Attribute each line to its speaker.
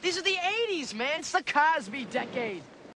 Speaker 1: These are the 80s, man. It's the Cosby decade.